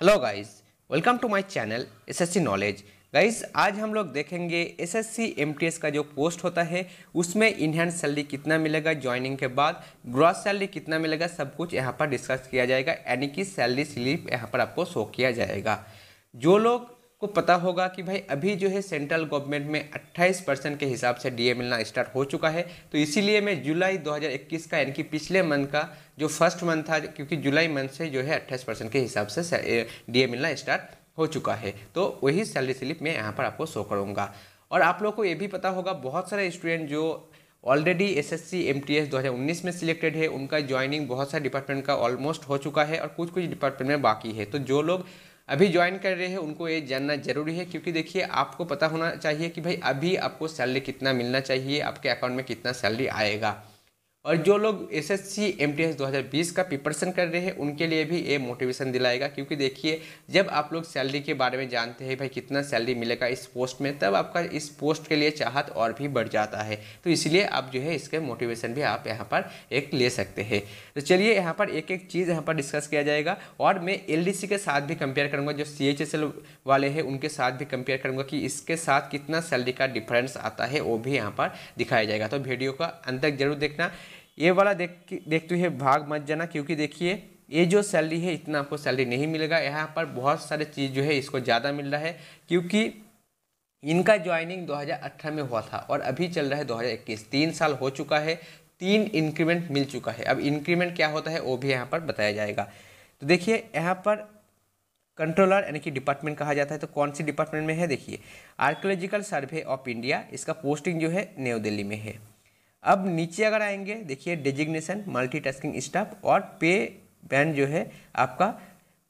Hello guys welcome to my channel SSC knowledge guys आज हम लोग देखेंगे एसएससी एमटीएस का जो पोस्ट होता है, उसमें इनहैंड सैलरी कितना मिलेगा ज्वाइनिंग के बाद ग्रॉस सैलरी कितना मिलेगा, सब कुछ यहाँ पर डिस्कस किया जाएगा, यानी कि सैलरी स्लिप यहाँ पर आपको शो किया जाएगा। जो लोग को पता होगा कि भाई अभी जो है सेंट्रल गवर्नमेंट में 28 परसेंट के हिसाब से डीए मिलना स्टार्ट हो चुका है। तो इसीलिए मैं जुलाई 2021 का, यानी कि पिछले मंथ का, जो फ़र्स्ट मंथ था, क्योंकि जुलाई मंथ से जो है 28 परसेंट के हिसाब से डीए मिलना स्टार्ट हो चुका है। तो वही सैलरी स्लिप मैं यहाँ पर आपको शो करूँगा। और आप लोग को ये भी पता होगा, बहुत सारे स्टूडेंट जो already S S C M T S दो हज़ार उन्नीस में सिलेक्टेड है, उनका ज्वाइनिंग बहुत सारे डिपार्टमेंट का ऑलमोस्ट हो चुका है और कुछ कुछ डिपार्टमेंट में बाकी है। तो जो लोग अभी ज्वाइन कर रहे हैं, उनको ये जानना ज़रूरी है, क्योंकि देखिए, आपको पता होना चाहिए कि भाई अभी आपको सैलरी कितना मिलना चाहिए, आपके अकाउंट में कितना सैलरी आएगा। और जो लोग S S C M T S दो हज़ार बीस का प्रिपरेशन कर रहे हैं, उनके लिए भी ये मोटिवेशन दिलाएगा। क्योंकि देखिए, जब आप लोग सैलरी के बारे में जानते हैं, भाई कितना सैलरी मिलेगा इस पोस्ट में, तब आपका इस पोस्ट के लिए चाहत और भी बढ़ जाता है। तो इसलिए आप जो है, इसके मोटिवेशन भी आप यहाँ पर एक ले सकते हैं। तो चलिए, यहाँ पर एक एक चीज़ यहाँ पर डिस्कस किया जाएगा। और मैं एलडीसी के साथ भी कंपेयर करूँगा, जो सीएचएसएल वाले हैं, उनके साथ भी कंपेयर करूँगा कि इसके साथ कितना सैलरी का डिफरेंस आता है, वो भी यहाँ पर दिखाया जाएगा। तो वीडियो का अंत तक ज़रूर देखना। ये वाला देख देखते हुए भाग मत जाना, क्योंकि देखिए, ये जो सैलरी है, इतना आपको सैलरी नहीं मिलेगा। यहाँ पर बहुत सारे चीज़ जो है, इसको ज़्यादा मिल रहा है, क्योंकि इनका ज्वाइनिंग 2018 में हुआ था और अभी चल रहा है 2021 तीन साल हो चुका है, तीन इंक्रीमेंट मिल चुका है। अब इंक्रीमेंट क्या होता है, वो भी यहाँ पर बताया जाएगा। तो देखिए, यहाँ पर कंट्रोलर यानी कि डिपार्टमेंट कहा जाता है तो कौन सी डिपार्टमेंट में है? देखिए आर्कोलॉजिकल सर्वे ऑफ़ इंडिया इसका पोस्टिंग जो है न्यू दिल्ली में है। अब नीचे अगर आएँगे देखिए डेजिग्नेशन मल्टीटास्किंग स्टाफ और पे बैंड जो है आपका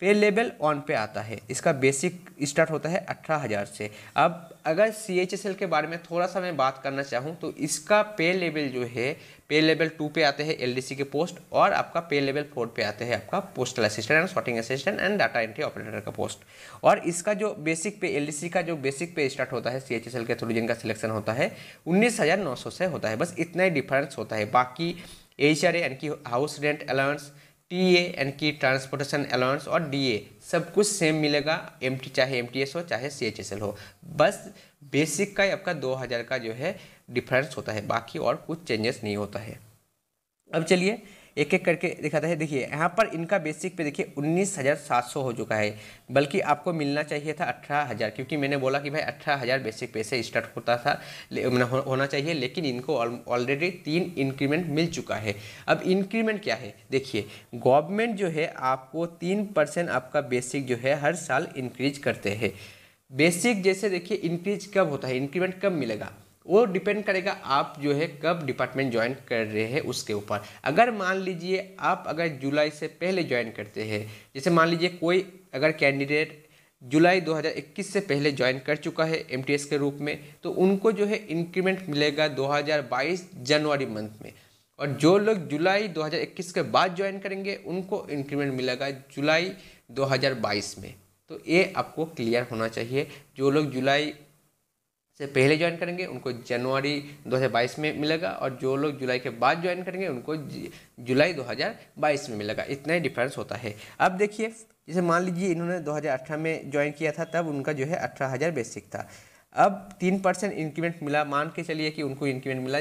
पे लेवल ऑन पे आता है। इसका बेसिक स्टार्ट होता है अठारह हज़ार से। अब अगर सी एच एस एल के बारे में थोड़ा सा मैं बात करना चाहूँ तो इसका पे लेवल जो है, पे लेवल टू पे आते हैं एल डी सी के पोस्ट और आपका पे लेवल फोर पे आते हैं आपका postal assistant and sorting assistant and data entry operator का पोस्ट और इसका जो बेसिक पे एल डी सी का जो बेसिक पे स्टार्ट होता है सी एच एस एल के थ्रू जिनका सिलेक्शन होता है, उन्नीस हज़ार नौ सौ से होता है। बस इतना ही डिफरेंस होता है। बाकी एच आर ए यानी कि house rent allowance T A यानी कि ट्रांसपोर्टेशन अलाउंस और डी ए सब कुछ सेम मिलेगा एम टी चाहे एम टी एस हो, चाहे सी एच एस एल हो। बस बेसिक का आपका दो हज़ार का जो है डिफरेंस होता है, बाकी और कुछ चेंजेस नहीं होता है। अब चलिए एक एक करके दिखाता है। देखिए यहाँ पर इनका बेसिक पे देखिए उन्नीस हज़ार सात सौ हो चुका है बल्कि आपको मिलना चाहिए था अठारह हज़ार क्योंकि मैंने बोला कि भाई अठारह हज़ार बेसिक पे से स्टार्ट होता था हो, होना चाहिए लेकिन इनको ऑलरेडी तीन इंक्रीमेंट मिल चुका है। अब इंक्रीमेंट क्या है? देखिए गवर्नमेंट जो है आपको तीन परसेंट आपका बेसिक जो है हर साल इंक्रीज करते हैं। बेसिक जैसे देखिए इंक्रीज कब होता है? इंक्रीमेंट कब मिलेगा? वो डिपेंड करेगा आप जो है कब डिपार्टमेंट ज्वाइन कर रहे हैं उसके ऊपर। अगर मान लीजिए आप अगर जुलाई से पहले ज्वाइन करते हैं, जैसे मान लीजिए कोई अगर कैंडिडेट जुलाई 2021 से पहले ज्वाइन कर चुका है एमटीएस के रूप में तो उनको जो है इंक्रीमेंट मिलेगा 2022 जनवरी मंथ में। और जो लोग जुलाई 2021 के बाद ज्वाइन करेंगे, उनको इंक्रीमेंट मिलेगा जुलाई 2022 में। तो ये आपको क्लियर होना चाहिए। जो लोग जुलाई से पहले ज्वाइन करेंगे, उनको जनवरी 2022 में मिलेगा और जो लोग जुलाई के बाद ज्वाइन करेंगे, उनको जुलाई 2022 में मिलेगा। इतना ही डिफरेंस होता है। अब देखिए, जैसे मान लीजिए इन्होंने 2018 में ज्वाइन किया था, तब उनका जो है अठारह हज़ार बेसिक था। अब तीन परसेंट इंक्रीमेंट मिला, मान के चलिए कि उनको इंक्रीमेंट मिला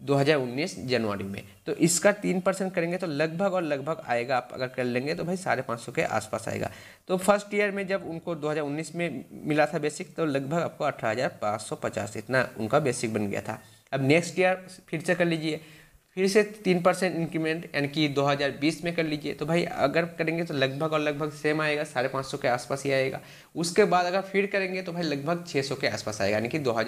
2019 जनवरी में। तो इसका तीन परसेंट करेंगे तो लगभग और लगभग आएगा, आप अगर कर लेंगे तो भाई साढ़े पाँच सौ के आसपास आएगा। तो फ़र्स्ट ईयर में जब उनको 2019 में मिला था बेसिक तो लगभग आपको अठारह हज़ार पाँच सौ पचास इतना उनका बेसिक बन गया था। अब नेक्स्ट ईयर फिर से कर लीजिए। फिर से तीन परसेंट इंक्रीमेंट, यानी कि 2020 में कर लीजिए। तो भाई अगर करेंगे तो लगभग और लगभग सेम आएगा, साढ़े पाँच सौ के आसपास ही आएगा। उसके बाद अगर फिर करेंगे तो भाई लगभग छः सौ के आसपास आएगा, यानी कि दो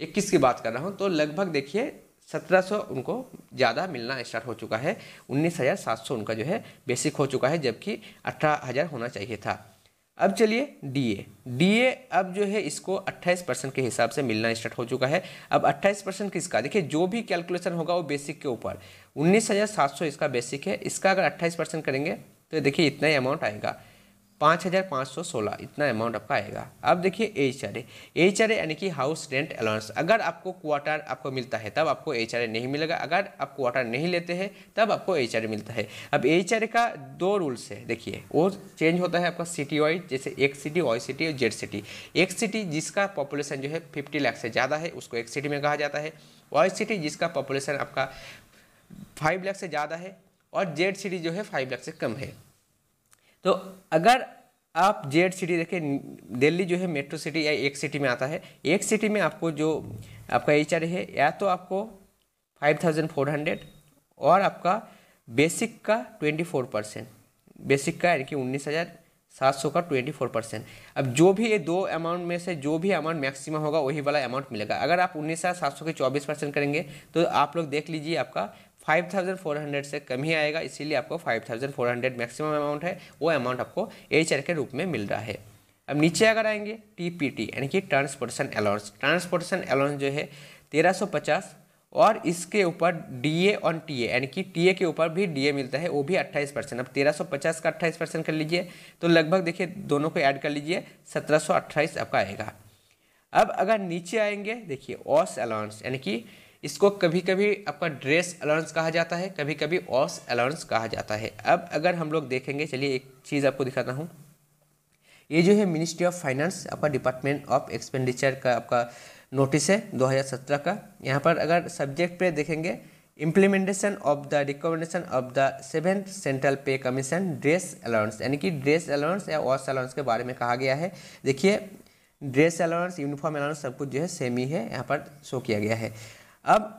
इक्कीस की बात कर रहा हूँ। तो लगभग देखिए सत्रह सौ उनको ज़्यादा मिलना स्टार्ट हो चुका है। उन्नीस हज़ार सात सौ उनका जो है बेसिक हो चुका है, जबकि अठारह हज़ार होना चाहिए था। अब चलिए डीए डीए अब जो है इसको 28 परसेंट के हिसाब से मिलना स्टार्ट हो चुका है। अब 28 परसेंट किसका? देखिए, जो भी कैलकुलेशन होगा वो बेसिक के ऊपर। उन्नीस हज़ार सात सौ इसका बेसिक है। इसका अगर 28 परसेंट करेंगे तो देखिए इतना ही अमाउंट आएगा। पाँच हज़ार पाँच सौ सोलह। इतना अमाउंट आपका आएगा। अब देखिए एच आर एच आर यानी कि हाउस रेंट अलाउंस अगर आपको क्वार्टर आपको मिलता है, तब आपको एच आर नहीं मिलेगा। अगर आप क्वार्टर नहीं लेते हैं, तब आपको एच आर मिलता है। अब एच आर का दो रूल्स है। देखिए, वो चेंज होता है आपका सिटी वाइज जैसे एक सिटी वाई सिटी और जेड सिटी एक सिटी जिसका पॉपुलेशन जो है फिफ्टी लाख से ज़्यादा है, उसको एक सिटी में कहा जाता है। वाई सिटी जिसका पॉपुलेशन आपका फाइव लाख से ज़्यादा है और जेड सिटी जो है फाइव लाख से कम है। तो अगर आप जेड सिटी देखें, दिल्ली जो है मेट्रो सिटी या एक सिटी में आता है, एक सिटी में आपको जो आपका एच है, या तो आपको फाइव थाउज़ेंड फोर हंड्रेड और आपका बेसिक का ट्वेंटी फोर परसेंट। बेसिक का यानी कि उन्नीस हज़ार सात सौ का ट्वेंटी फोर परसेंट। अब जो भी ये दो अमाउंट में से जो भी अमाउंट मैक्सिमम होगा, वही वाला अमाउंट मिलेगा। अगर आप उन्नीस हज़ार सात सौ के चौबीस परसेंट करेंगे तो आप लोग देख लीजिए आपका फाइव थाउज़ेंड फोर हंड्रेड से कम ही आएगा, इसीलिए आपको five thousand four hundred maximum amount है। वो अमाउंट आपको एचआर के रूप में मिल रहा है। अब नीचे अगर आएँगे टी पी टी यानी कि ट्रांसपोर्टेशन अलाउंस ट्रांसपोर्टेशन अलाउंस जो है तेरह सौ पचास, और इसके ऊपर डी डीए ऑन टीए यानी कि टीए के ऊपर भी डीए मिलता है, वो भी 28 परसेंट। अब 1350 का 28 परसेंट कर लीजिए तो लगभग देखिए दोनों को ऐड कर लीजिए 1728 आपका आएगा। अब अगर नीचे आएँगे, देखिए ऑस अलाउंस यानी कि इसको कभी कभी आपका ड्रेस अलाउंस कहा जाता है कभी कभी ऑस अलाउंस कहा जाता है। अब अगर हम लोग देखेंगे, चलिए एक चीज़ आपको दिखाता हूँ। ये जो है मिनिस्ट्री ऑफ़ फाइनेंस आपका डिपार्टमेंट ऑफ़ एक्सपेंडिचर का आपका नोटिस है 2017 का। यहाँ पर अगर सब्जेक्ट पे देखेंगे implementation of the recommendation of the seventh central pay commission dress allowance यानी कि ड्रेस अलाउंस या वॉश अलाउंस के बारे में कहा गया है। देखिए ड्रेस अलाउंस यूनिफॉर्म अलाउंस सब कुछ जो है सेम ही है, यहाँ पर शो किया गया है। अब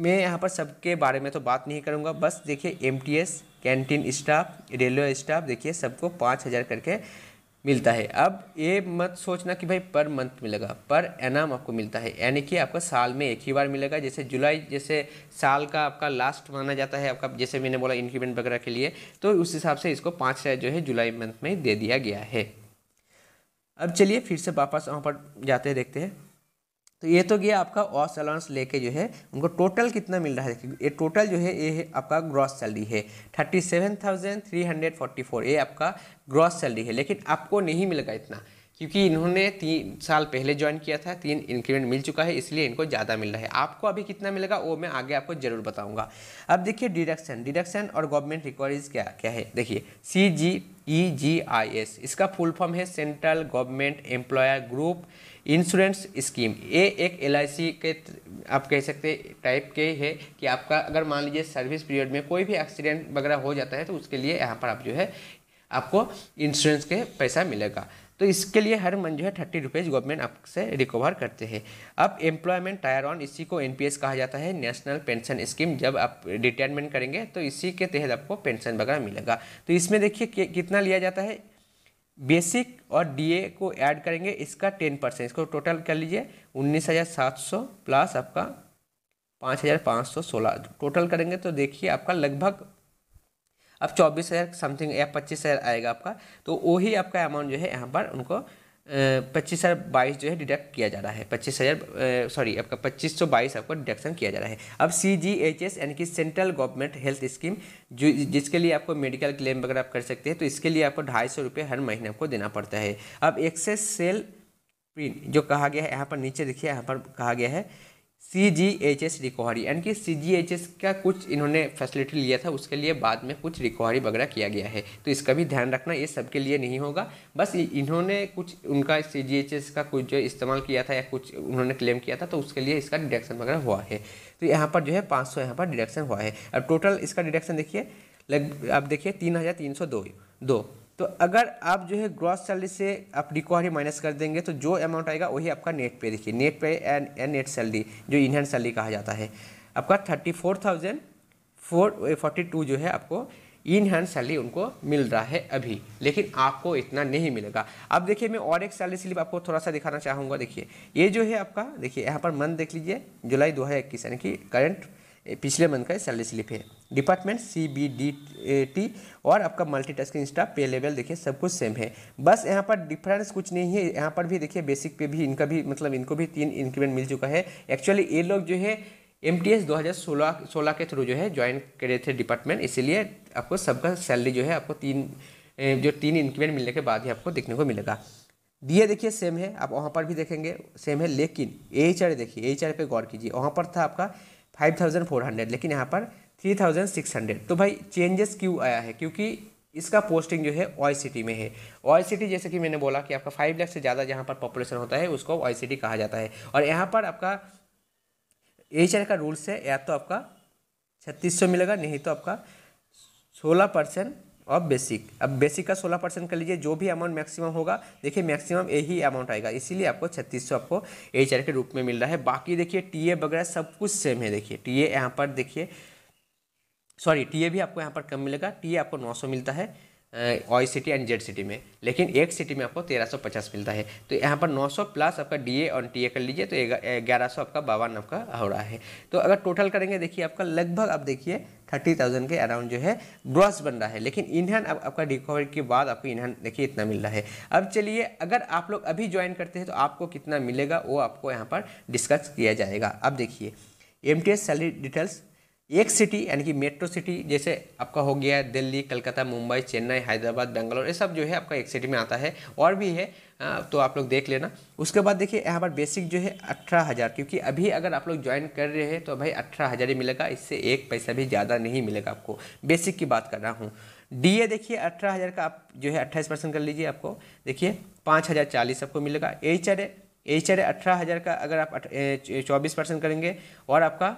मैं यहाँ पर सबके बारे में तो बात नहीं करूँगा। बस देखिए MTS canteen staff railway staff देखिए सबको पाँच हज़ार करके मिलता है। अब ये मत सोचना कि भाई पर मंथ मिलेगा, पर एनाम आपको मिलता है। यानी कि आपका साल में एक ही बार मिलेगा। जैसे जुलाई, जैसे साल का आपका लास्ट माना जाता है आपका, जैसे मैंने बोला इंक्रीमेंट वगैरह के लिए तो उस हिसाब से इसको पाँच हज़ार जो है जुलाई मंथ में दे दिया गया है। अब चलिए फिर से वापस वहाँ पर जाते हैं, देखते हैं। तो ये तो गया आपका ऑस अलाउंस लेके जो है, उनको टोटल कितना मिल रहा है? ये टोटल जो है, ये है आपका ग्रॉस सैलरी है। Thirty seven thousand three hundred forty four ये आपका ग्रॉस सैलरी है। लेकिन आपको नहीं मिलेगा इतना, क्योंकि इन्होंने तीन साल पहले ज्वाइन किया था, तीन इंक्रीमेंट मिल चुका है, इसलिए इनको ज़्यादा मिल रहा है। आपको अभी कितना मिलेगा, वो मैं आगे आपको ज़रूर बताऊँगा। अब देखिए डिडक्शन डिडक्शन और गवर्नमेंट रिक्वायरीज क्या क्या है? देखिए C G E G I S इसका फुल फॉर्म है central government employer group insurance scheme. ये एक एलआईसी के आप कह सकते टाइप के है कि आपका अगर मान लीजिए सर्विस पीरियड में कोई भी एक्सीडेंट वगैरह हो जाता है तो उसके लिए यहाँ पर आप जो है, आपको इंश्योरेंस के पैसा मिलेगा। तो इसके लिए हर मंथ जो है थर्टी रुपीज़ गवर्नमेंट आपसे रिकवर करते हैं। अब एम्प्लॉयमेंट टायर ऑन इसी को एनपीएस कहा जाता है नेशनल पेंशन स्कीम जब आप रिटायरमेंट करेंगे तो इसी के तहत आपको पेंशन वगैरह मिलेगा। तो इसमें देखिए कितना लिया जाता है? बेसिक और डीए को ऐड करेंगे, इसका टेन परसेंट, इसको टोटल कर लीजिए, उन्नीस हज़ार सात सौ प्लस आपका पाँच हज़ार पाँच सौ सोलह। टोटल करेंगे तो देखिए आपका लगभग अब चौबीस हज़ार समथिंग या पच्चीस हज़ार आएगा आपका तो वही आपका अमाउंट जो है यहाँ पर उनको पच्चीस हज़ार बाईस जो है डिडक्ट किया जा रहा है। पच्चीस हज़ार सॉरी आपका पच्चीस सौ बाईस आपको डिडक्शन किया जा रहा है। अब सी जी एच एस यानी कि सेंट्रल गवर्नमेंट हेल्थ स्कीम, जो, जिसके लिए आपको मेडिकल क्लेम वगैरह आप कर सकते हैं तो इसके लिए आपको ढाई सौ रुपये हर महीने आपको देना पड़ता है। अब एक्सेस सेल प्रिंट जो कहा गया है, यहाँ पर नीचे देखिए, यहाँ पर कहा गया है C G H S recovery यानी कि सी जी एच एस का कुछ इन्होंने फैसिलिटी लिया था, उसके लिए बाद में कुछ रिकवरी वगैरह किया गया है। तो इसका भी ध्यान रखना, ये सबके लिए नहीं होगा। बस इन्होंने कुछ, उनका सी जी एच एस का कुछ जो इस्तेमाल किया था या कुछ उन्होंने क्लेम किया था तो उसके लिए इसका डिडक्शन वगैरह हुआ है। तो यहाँ पर जो है पाँच सौ यहाँ पर डिडक्शन हुआ है। अब टोटल इसका डिडक्शन देखिए, लग, आप देखिए तीन हज़ार तीन सौ दो दो। तो अगर आप जो है ग्रॉस सैलरी से आप रिकवरी माइनस कर देंगे तो जो अमाउंट आएगा, वही आपका नेट पे देखिए net pay and and net salary जो इनहैंड सैलरी कहा जाता है। आपका thirty four thousand four forty two जो है आपको इन हैंड सैलरी उनको मिल रहा है अभी, लेकिन आपको इतना नहीं मिलेगा। अब देखिए, मैं और एक सैलरी स्लिप आपको थोड़ा सा दिखाना चाहूँगा। देखिए, ये जो है आपका, देखिए, यहाँ पर मंथ देख लीजिए, जुलाई दो हज़ार इक्कीस, यानी कि करंट पिछले मंथ का सैलरी स्लिप है। Department C B D A T और आपका मल्टीटास्किंग स्टाफ पे लेवल देखिए सब कुछ सेम है। बस यहाँ पर डिफरेंस कुछ नहीं है, यहाँ पर भी देखिए बेसिक पे भी इनका भी मतलब इनको भी तीन इंक्रीमेंट मिल चुका है। एक्चुअली ये लोग जो है एम टी एस दो हज़ार सोलह सोलह के थ्रू जो है ज्वाइन करे थे डिपार्टमेंट इसीलिए आपको सबका सैलरी जो है आपको तीन जो तीन इंक्रीमेंट मिलने के बाद ही आपको देखने को मिलेगा। डी देखिए सेम है, आप वहाँ पर भी देखेंगे सेम है, लेकिन एच आर देखिए एच आर पे गौर कीजिए, वहाँ पर था आपका फाइव थाउज़ेंड फोर हंड्रेड लेकिन यहाँ पर थ्री थाउज़ेंड सिक्स हंड्रेड। तो भाई चेंजेस क्यों आया है? क्योंकि इसका पोस्टिंग जो है ऑय सिटी में है। ऑय सिटी जैसे कि मैंने बोला कि आपका फाइव लाख से ज़्यादा जहाँ पर पॉपुलेशन होता है, उसको ऑय सिटी कहा जाता है। और यहाँ पर आपका एच का रूल्स है, या तो आपका छत्तीस सौ मिलेगा, नहीं तो आपका सोलह परसेंट ऑफ़ बेसिक अब बेसिक का सोलह परसेंट कर लीजिए, जो भी अमाउंट मैक्सिमम होगा, देखिए मैक्सिमम यही अमाउंट आएगा। इसीलिए आपको छत्तीस सौ आपको एच के रूप में मिल रहा है। बाकी देखिए टीए वगैरह सब कुछ सेम है। देखिए टी यहाँ पर देखिए सॉरी टीए भी आपको यहाँ पर कम मिलेगा। टीए आपको नौ सौ मिलता है Y city and Z city में। लेकिन एक सिटी में आपको तेरह सौ पचास मिलता है। तो यहाँ पर नौ सौ प्लस आपका डी ए और टी ए कर लीजिए तो ग्यारह सौ आपका बावन आपका हो रहा है। तो अगर टोटल करेंगे, देखिए आपका लगभग आप देखिए थर्टी थाउज़ेंड के अराउंड जो है ग्रॉस बन रहा है। लेकिन इन्हन अब आपका रिकवरी के बाद आपको इन्हन देखिए इतना मिल रहा है। अब चलिए, अगर आप लोग अभी ज्वाइन करते हैं तो आपको कितना मिलेगा, वो आपको यहाँ पर डिस्कस किया जाएगा। अब देखिए M T S salary details X city यानी कि मेट्रो सिटी जैसे आपका हो गया दिल्ली, कलकत्ता, मुंबई, चेन्नई, हैदराबाद, बेंगलोर, ये सब जो है आपका एक सिटी में आता है। और भी है तो आप लोग देख लेना। उसके बाद देखिए, यहाँ पर बेसिक जो है अठारह हज़ार, क्योंकि अभी अगर आप लोग ज्वाइन कर रहे हैं तो भाई अठारह हज़ार ही मिलेगा, इससे एक पैसा भी ज़्यादा नहीं मिलेगा आपको। बेसिक की बात कर रहा हूँ। डी ए देखिए, अठारह हज़ार का आप जो है अट्ठाईस परसेंट कर लीजिए आपको। देखिए, पाँच हज़ार चालीस आपको मिलेगा। एच आर एच आर अठारह हज़ार का अगर आप चौबीस परसेंट करेंगे, और आपका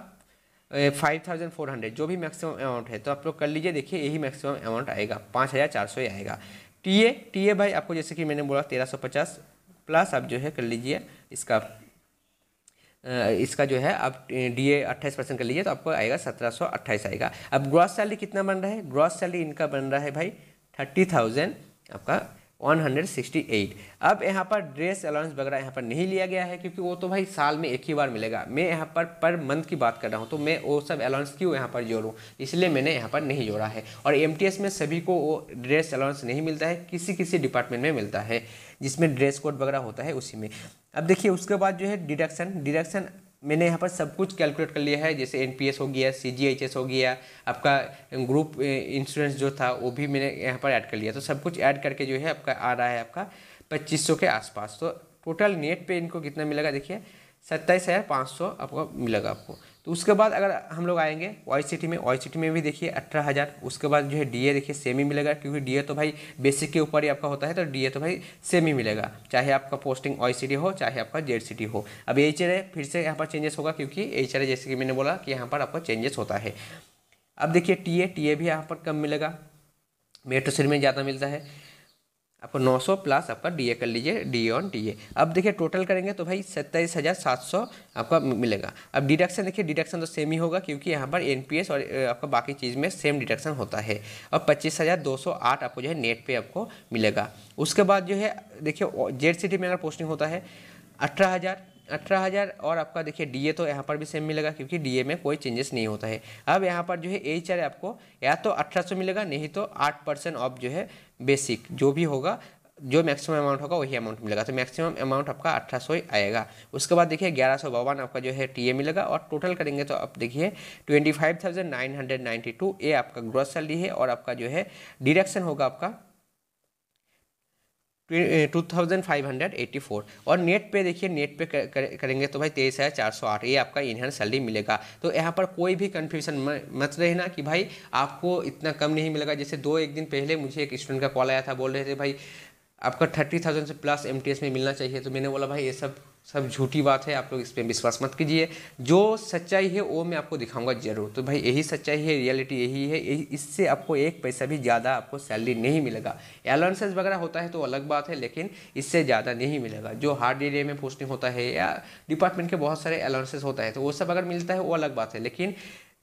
फाइव थाउज़ेंड फोर हंड्रेड जो भी मैक्सिमम अमाउंट है तो आप लोग कर लीजिए, देखिए, यही मैक्सिमम अमाउंट आएगा, पाँच हज़ार चार सौ ही आएगा। टी ए टी ए भाई, आपको जैसे कि मैंने बोला, तेरह सौ पचास प्लस आप जो है कर लीजिए, इसका इसका जो है, आप डी ए अट्ठाईस परसेंट कर लीजिए तो आपको आएगा सत्रह सौ अट्ठाईस आएगा। अब ग्रॉस सैलरी कितना बन रहा है? ग्रॉस सैलरी इनका बन रहा है भाई थर्टी थाउज़ेंड आपका 168 अब यहाँ पर ड्रेस अलाउंस वगैरह यहाँ पर नहीं लिया गया है, क्योंकि वो तो भाई साल में एक ही बार मिलेगा। मैं यहाँ पर पर मंथ की बात कर रहा हूँ तो मैं वो सब अलाउंस क्यों यहाँ पर जोड़ूँ? इसलिए मैंने यहाँ पर नहीं जोड़ा है। और एमटीएस में सभी को वो ड्रेस अलाउंस नहीं मिलता है किसी किसी डिपार्टमेंट में मिलता है, जिसमें ड्रेस कोड वगैरह होता है उसी में। अब देखिए, उसके बाद जो है डिडक्शन डिडक्शन मैंने यहाँ पर सब कुछ कैलकुलेट कर लिया है, जैसे एनपीएस हो गया सीजीएचएस हो गया, आपका ग्रुप इंश्योरेंस जो था, वो भी मैंने यहाँ पर ऐड कर लिया। तो सब कुछ ऐड करके जो है, आपका आ रहा है आपका पच्चीस के आसपास। तो टोटल नेट पे इनको कितना मिलेगा? देखिए, सत्ताईस हज़ार पाँच सौ आपको मिलेगा आपको। तो उसके बाद अगर हम लोग आएँगे वाई सिटी में वाई सिटी में भी देखिए अठारह हज़ार। उसके बाद जो है डीए देखिए सेम ही मिलेगा, क्योंकि डीए तो भाई बेसिक के ऊपर ही आपका होता है तो डीए तो भाई सेम ही मिलेगा। चाहे आपका पोस्टिंग वाई सिटी हो, चाहे आपका जेड सिटी हो। अब एच फिर से यहाँ पर चेंजेस होगा, क्योंकि एचआरए जैसे कि मैंने बोला कि यहाँ पर आपका चेंजेस होता है। अब देखिए टी ए टी ए भी यहाँ पर कम मिलेगा। मेट्रो सिटी में ज़्यादा मिलता है। आपको 900 प्लस आपका डी कर लीजिए डी ऑन डी अब देखिए टोटल करेंगे तो भाई सत्ताईस हज़ार सात सौ आपका मिलेगा। अब डिडक्शन देखिए डिडक्शन तो सेम ही होगा क्योंकि यहाँ पर एनपीएस और आपका बाकी चीज़ में सेम डिडक्शन होता है। और पच्चीस हज़ार दो सौ आठ आपको जो है नेट पे आपको मिलेगा। उसके बाद जो है, देखिए जेड सिटी में अगर पोस्टिंग होता है, अठारह हज़ार अठारह हज़ार और आपका देखिए डीए तो यहाँ पर भी सेम मिलेगा क्योंकि डीए में कोई चेंजेस नहीं होता है। अब यहाँ पर जो है एच आर आपको, या तो अठारह सौ मिलेगा, नहीं तो आठ परसेंट ऑफ़ जो है बेसिक जो भी होगा, जो मैक्सिमम अमाउंट होगा, वही अमाउंट मिलेगा। तो मैक्सिमम अमाउंट आपका अठारह सौ ही आएगा। उसके बाद देखिए ग्यारह सौ बावन आपका जो है टीए मिलेगा और टोटल करेंगे तो आप देखिए twenty five thousand nine hundred ninety two ए आपका ग्रॉस सैलरी है और आपका जो है डिडक्शन होगा आपका two thousand five hundred eighty four और नेट पे देखिए नेट पे करेंगे तो भाई तेईस हज़ार चार सौ आठ, ये आपका इनहर सैलरी मिलेगा। तो यहाँ पर कोई भी कन्फ्यूज़न मत रहना कि भाई आपको इतना कम नहीं मिलेगा। जैसे दो एक दिन पहले मुझे एक स्टूडेंट का कॉल आया था, बोल रहे थे, भाई, आपका थर्टी थाउज़ेंड से प्लस एमटीएस में मिलना चाहिए। तो मैंने बोला, भाई, ये सब सब झूठी बात है, आप लोग इस पर विश्वास मत कीजिए। जो सच्चाई है, वो मैं आपको दिखाऊँगा ज़रूर। तो भाई, यही सच्चाई है, रियलिटी यही है इससे आपको एक पैसा भी ज़्यादा आपको सैलरी नहीं मिलेगा। अलाउंसेस वगैरह होता है तो अलग बात है, लेकिन इससे ज़्यादा नहीं मिलेगा। जो हार्ड एरिया में पोस्टिंग होता है या डिपार्टमेंट के बहुत सारे अलाउंसेस होता है तो वो सब अगर मिलता है, वो अलग बात है। लेकिन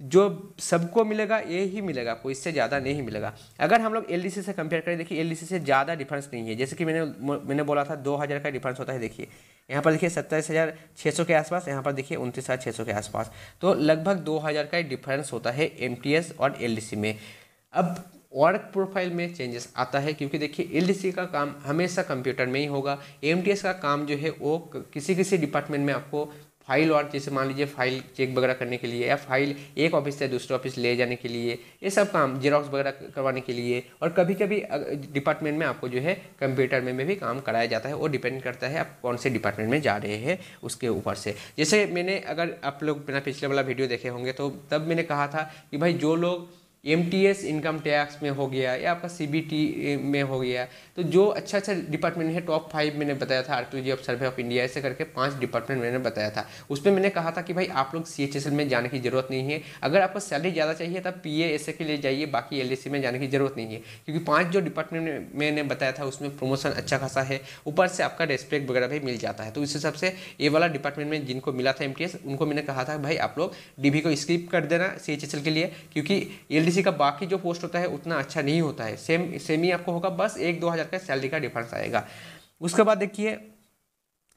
जो सबको मिलेगा, ये ही मिलेगा, आपको इससे ज़्यादा नहीं मिलेगा। अगर हम लोग एलडीसी से कंपेयर करें, देखिए, एलडीसी से ज़्यादा डिफरेंस नहीं है। जैसे कि मैंने मैंने बोला था, दो हज़ार का डिफरेंस होता है, देखिए। यहाँ पर देखिए सत्ताईस हज़ार छः सौ के आसपास, यहाँ पर देखिए उनतीस हज़ार छः सौ के आसपास। तो लगभग दो हज़ार का डिफरेंस होता है एमटीएस और एलडीसी में। अब वर्क प्रोफ़ाइल में चेंजेस आता है क्योंकि देखिए एलडीसी का काम हमेशा कंप्यूटर में ही होगा। एमटीएस का काम जो है वो किसी किसी डिपार्टमेंट में आपको फ़ाइल और जैसे मान लीजिए फ़ाइल चेक वगैरह करने के लिए या फ़ाइल एक ऑफ़िस से दूसरे ऑफ़िस ले जाने के लिए ये सब काम जेरोक्स वगैरह करवाने के लिए और कभी कभी डिपार्टमेंट में आपको जो है कंप्यूटर में, में भी काम कराया जाता है वो डिपेंड करता है आप कौन से डिपार्टमेंट में जा रहे हैं उसके ऊपर से। जैसे मैंने अगर आप लोग मेरा पिछले वाला वीडियो देखे होंगे तो तब मैंने कहा था कि भाई जो लोग MTS इनकम टैक्स में हो गया या आपका CBT में हो गया। तो जो अच्छा अच्छा डिपार्टमेंट है टॉप फाइव मैंने बताया था archaeology of survey of India ऐसे करके पाँच डिपार्टमेंट मैंने बताया था। उसमें मैंने कहा था कि भाई, आप लोग CHSL में जाने की ज़रूरत नहीं है। अगर आपको सैलरी ज़्यादा चाहिए, तब पी ए के लिए जाइए, बाकी LDC में जाने की ज़रूरत नहीं है। क्योंकि पाँच जो डिपार्टमेंट मैंने बताया था, उसमें प्रमोशन अच्छा खासा है। ऊपर से आपका रेस्पेक्ट वगैरह भी मिल जाता है। तो इस हिसाब से ये वाला डिपार्टमेंट में जिनको मिला था MTS उनको मैंने कहा था, भाई, आप लोग डी को स्किप कर देना CHSL के लिए, क्योंकि एल का बाकी जो पोस्ट होता है उतना अच्छा नहीं होता है। सेम सेम ही आपको होगा, बस एक दो हज़ार का सैलरी का डिफरेंस आएगा। उसके बाद देखिए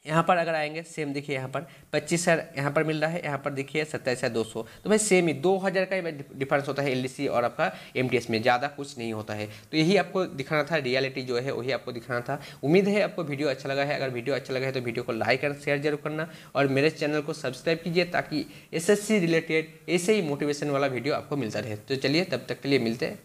यहाँ पर अगर आएँगे सेम देखिए यहाँ पर, पच्चीस हज़ार यहाँ पर मिल रहा है, यहाँ पर देखिए सत्ताईस हज़ार दो सौ। तो भाई सेम ही, दो हज़ार का ही डिफरेंस होता है एलडीसी और आपका एमटीएस में, ज़्यादा कुछ नहीं होता है। तो यही आपको दिखाना था रियलिटी जो है वही आपको दिखाना था। उम्मीद है आपको वीडियो अच्छा लगा है, अगर वीडियो अच्छा लगा है तो वीडियो को लाइक और शेयर ज़रूर करना और मेरे चैनल को सब्सक्राइब कीजिए ताकि एसएससी रिलेटेड ऐसे ही मोटिवेशन वाला वीडियो आपको मिलता रहे। तो चलिए, तब तक के लिए मिलते हैं।